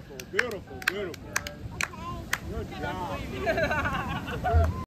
Beautiful, beautiful, beautiful. Good job.